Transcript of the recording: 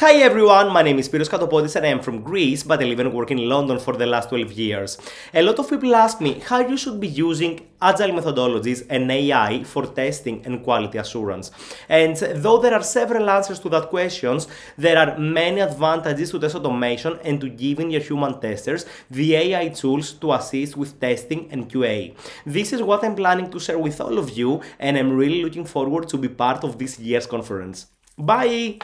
Hi everyone, my name is Spyros Katopodis and I am from Greece, but I live and work in London for the last 12 years. A lot of people ask me how you should be using agile methodologies and AI for testing and quality assurance. And though there are several answers to that questions, there are many advantages to test automation and to giving your human testers the AI tools to assist with testing and QA. This is what I'm planning to share with all of you and I'm really looking forward to be part of this year's conference. Bye!